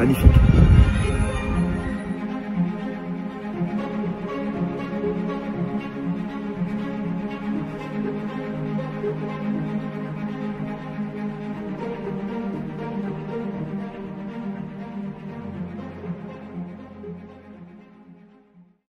Magnifique.